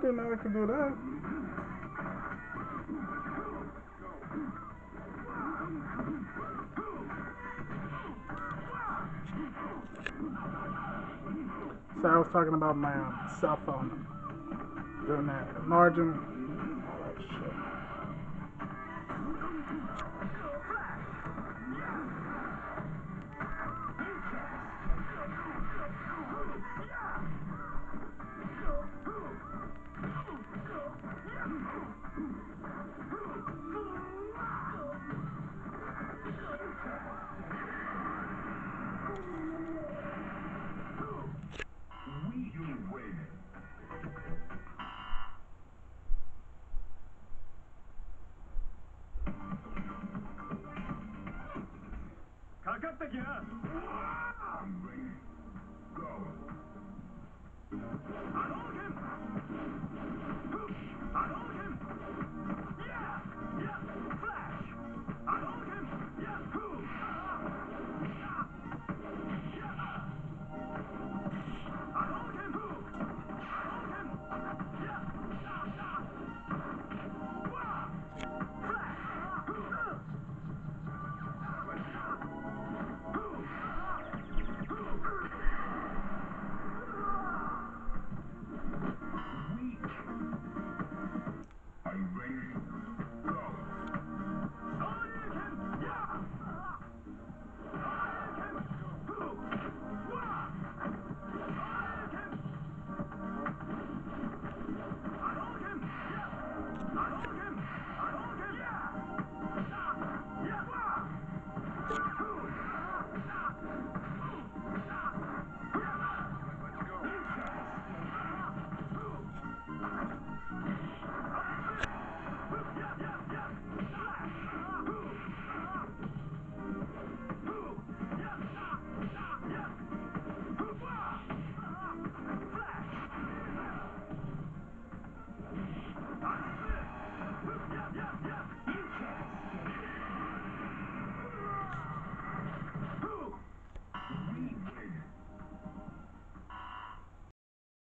didn't know it could do that. So I was talking about my um, cell phone doing that, Margin. all that shit. Ah! Go.